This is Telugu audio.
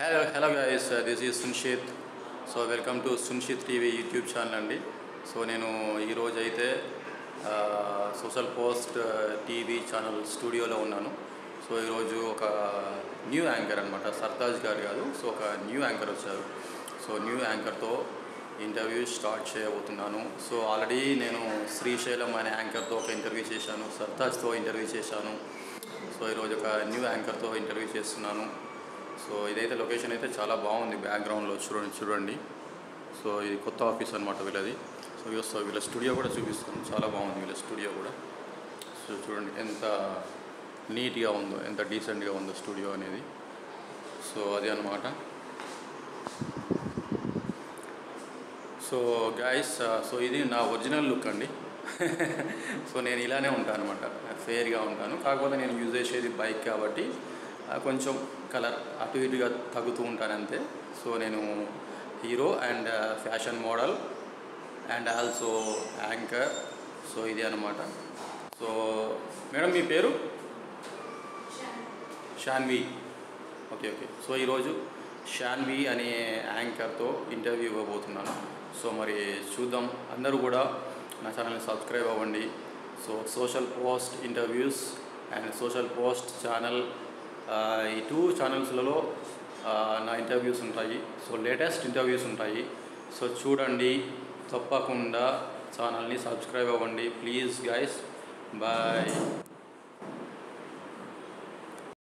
Hello hello guys this is Sunshith so welcome to Sunshith TV YouTube channel అండి. సో నేను ఈరోజు అయితే సోషల్ పోస్ట్ టీవీ ఛానల్ స్టూడియోలో ఉన్నాను. సో ఈరోజు ఒక న్యూ యాంకర్ అనమాట సర్తాజ్ గారు కాదు. సో ఒక న్యూ యాంకర్ వచ్చారు. సో న్యూ యాంకర్తో ఇంటర్వ్యూ స్టార్ట్ చేయబోతున్నాను. సో ఆల్రెడీ నేను శ్రీశైలం అనే యాంకర్తో ఒక ఇంటర్వ్యూ చేశాను. సర్తాజ్తో ఇంటర్వ్యూ చేశాను. సో ఈరోజు ఒక న్యూ యాంకర్తో ఇంటర్వ్యూ చేస్తున్నాను. సో ఇదైతే లొకేషన్ అయితే చాలా బాగుంది బ్యాక్గ్రౌండ్లో చూడండి చూడండి. సో ఇది కొత్త ఆఫీస్ అనమాట వీళ్ళది. సో ఇగో సో వీళ్ళ స్టూడియో కూడా చూపిస్తాను చాలా బాగుంది వీళ్ళ స్టూడియో కూడా. సో చూడండి ఎంత నీట్గా ఉందో ఎంత డీసెంట్గా ఉందో స్టూడియో అనేది. సో అది అనమాట సో గాయస్ సో ఇది నా ఒరిజినల్ లుక్ అండి. సో నేను ఇలానే ఉంటాను అనమాట ఫేర్గా ఉంటాను. కాకపోతే నేను యూజ్ చేసేది బైక్ కాబట్టి కొంచెం కలర్ అటు ఇటుగా తగ్గుతూ ఉంటాను అంతే. సో నేను hero and fashion model and also anchor. So ఇది అనమాట సో మేడం మీ పేరు? షాన్వి. Okay okay. సో ఈరోజు షాన్వి అనే యాంకర్తో ఇంటర్వ్యూ ఇవ్వబోతున్నాను. సో మరి చూద్దాం. అందరూ కూడా నా ఛానల్ని సబ్స్క్రైబ్ అవ్వండి. So social post interviews and social post channel ఈ టూ ఛానల్స్లలో నా ఇంటర్వ్యూస్ ఉంటాయి. సో లేటెస్ట్ ఇంటర్వ్యూస్ ఉంటాయి. సో చూడండి తప్పకుండా ఛానల్ని సబ్స్క్రైబ్ అవ్వండి. Please guys bye